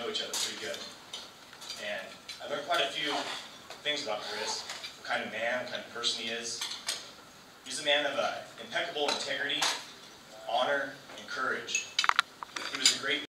know each other pretty good. And I learned quite a few things about Kris, what kind of man, what kind of person he is. He's a man of uh, impeccable integrity,